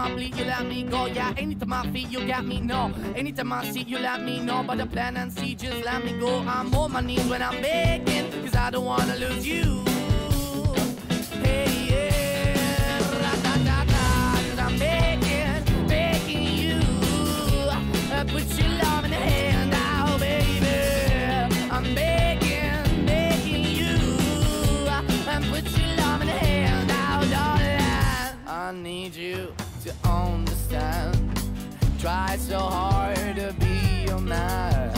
I bleed, you let me go. Yeah, anytime I feel, you got me. No, anytime I see, you let me know. But the plan and see, just let me go. I'm on my knees when I'm begging, cause I don't wanna lose you. Hey, yeah, ra-da-da-da, cause I'm begging, begging you. Uh, Put your love in the hand now, baby. I'm begging, begging you. Uh, put your love in the hand now, darling. I need you. Try so hard to be your man.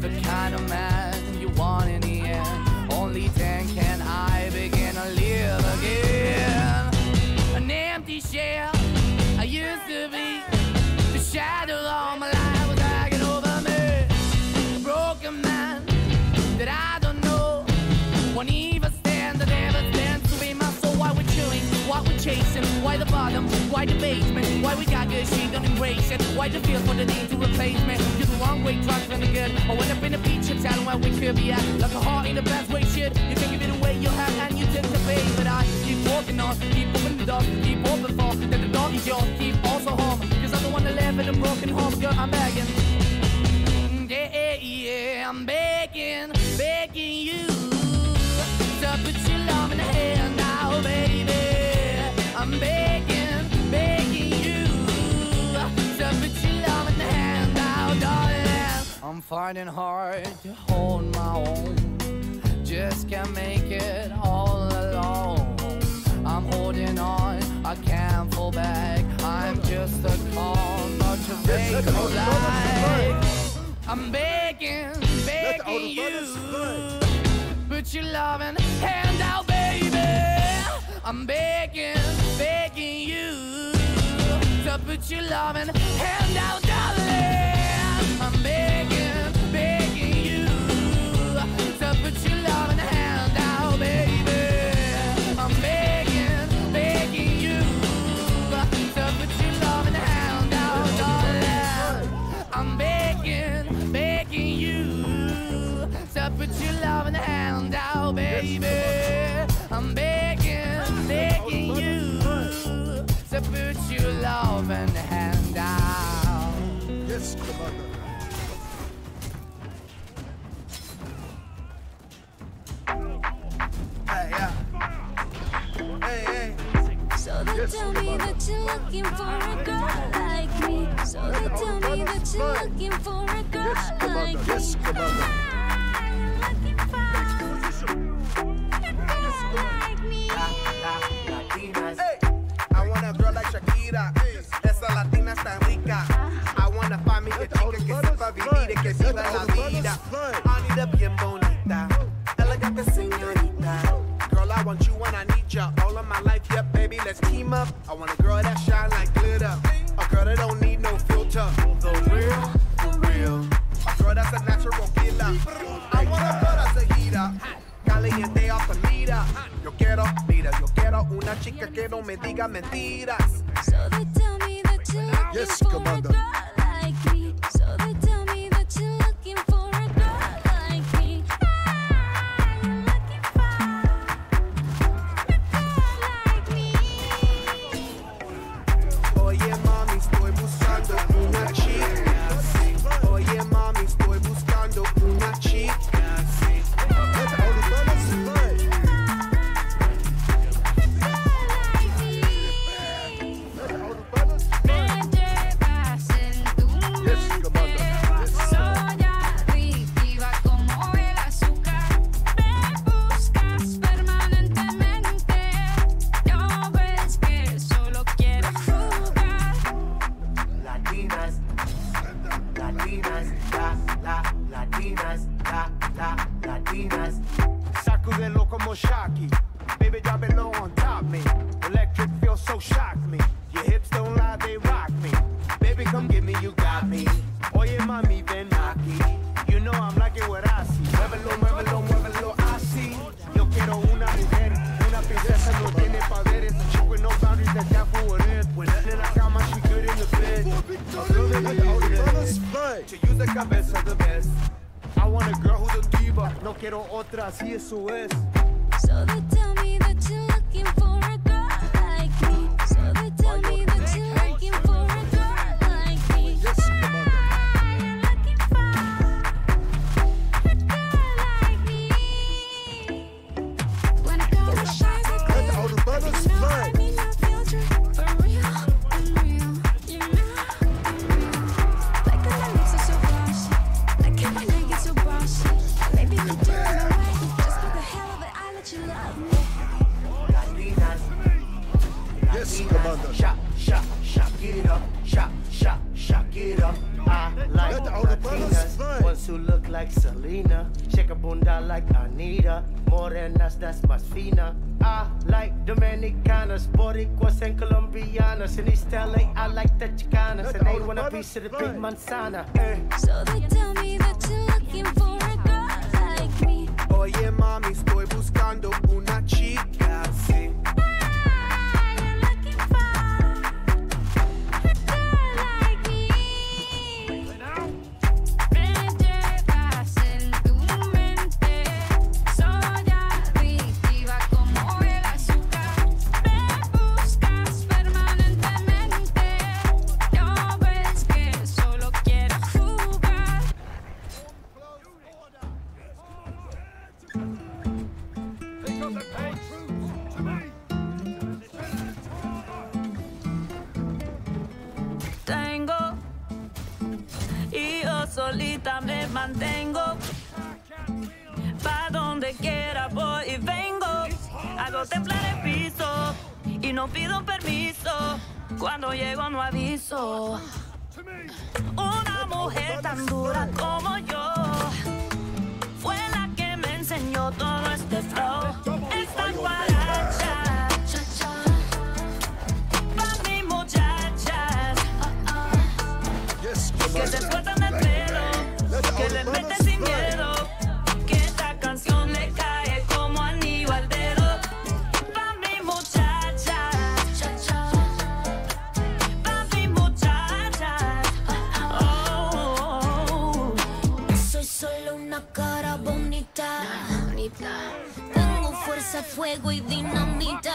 The kind of man you want in the end. Only then can I begin to live again. An empty shell I used to be. The shadow chasing, why the bottom, why the basement, why we got good, she don't embrace it. Why the feel for the need to replace me? You're the wrong way, trying to the good. I went up in the feature town where we could be at. Like a heart in the best way, shit. You can give it away, you have, and you take the pay. But I keep walking on, keep opening the door, keep open for. That the door is yours, keep also home. Cause I'm the one that live in a broken home, girl, I'm begging. Yeah, yeah, yeah, I'm begging, begging you darling. Hard to hold my own, just can't make it all alone. I'm holding on, I can't fall back. I'm just a call, not to make the me Outer Brothers life. I'm begging, begging you. Put your loving hand out, baby. I'm begging, begging you to put your loving hand out, darling. Put your loving hand out. Yes, Commander. Yes, tell me that you're looking for a girl like me. So they tell me that you're looking for a girl Yes, like me. Yes, Commander. Ah, you're looking for a girl like me. Hey, I want a girl like Shakira. Esa latina está rica. I wanna find me a chica que sepa vivir y que viva la vida. Anita bien bonita, elegante señorita. Girl, I want you when I need ya. Let's team up. I want a girl that shine like glitter. A girl that don't need no filter. The real, the real. A girl that's a natural killer. I want a girl that's a heater. Caliente off the meter. Yo quiero, mira, yo quiero una chica que no me diga mentiras. So they tell me that you're looking Yes, for Commander. a girl Electric feel so shock me. Your hips don't lie, they rock me. Baby, come get me, you got me. Oye, mami, ven aquí. You know I'm liking what I see. Muévelo, muévelo, muévelo, así. Yo quiero una mujer, una princesa, no tiene poderes. A chick with no boundaries, that's that for what it is. When in la cama, she good in the bed. A girl that Let you the Outer need Brothers it. play. To use the cabeza the best. I want a girl who's a diva. No quiero otra, así eso es. So they tell me that you're looking for a Boricuas and Colombianas. And East LA, I like the Chicanas. And they want a piece of the big manzana. Eh. So they tell me that you're looking for a girl like me. Oye, mami, estoy buscando una chica así. solita me mantengo. Pa' donde quiera voy y vengo. Hago temblar el piso y no pido permiso. Cuando llego no aviso. Una mujer tan dura como yo fue la que me enseñó todo este flow. Tengo fuerza, fuego y dinamita.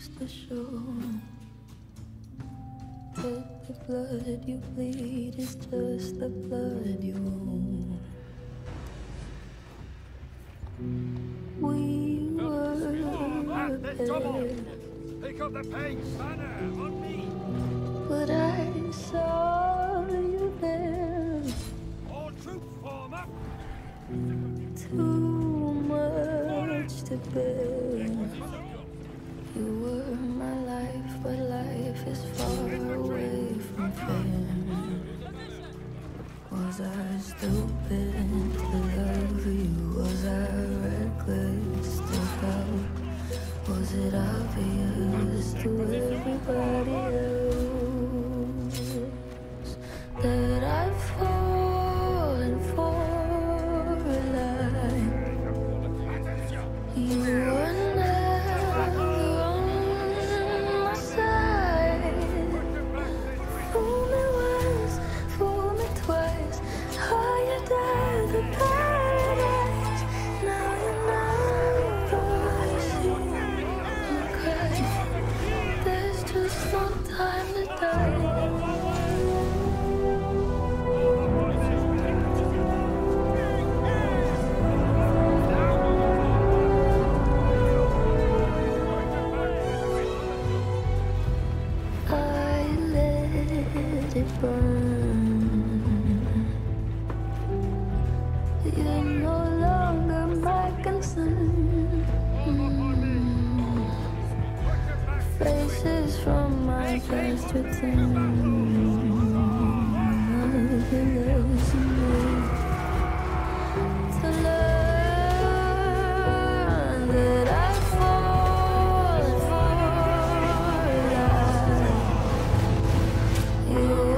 Goes to show that the blood you bleed is just the blood you own. We were paired, Pick up the pace. Banner, on me. but I saw you there. All troops form up. Too much to bear. You were my life, but life is far away from fair. Was I stupid to love you? Was I reckless to help? Was it obvious to everybody You're no longer my concern. Faces from my past return. To learn that I for